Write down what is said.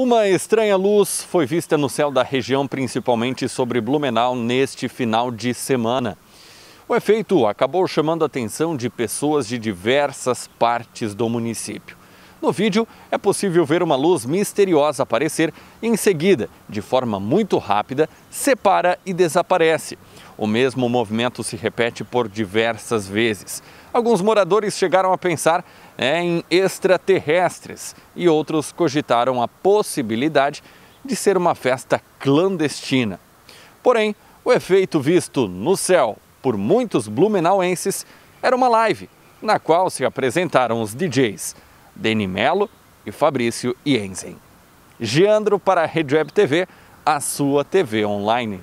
Uma estranha luz foi vista no céu da região, principalmente sobre Blumenau, neste final de semana. O efeito acabou chamando a atenção de pessoas de diversas partes do município. No vídeo é possível ver uma luz misteriosa aparecer e, em seguida, de forma muito rápida, separa e desaparece. O mesmo movimento se repete por diversas vezes. Alguns moradores chegaram a pensar é, em extraterrestres e outros cogitaram a possibilidade de ser uma festa clandestina. Porém, o efeito visto no céu por muitos blumenauenses era uma live, na qual se apresentaram os DJs Deni Melo e Fabrício Ienzen. Geandro para a Rede Web TV, a sua TV online.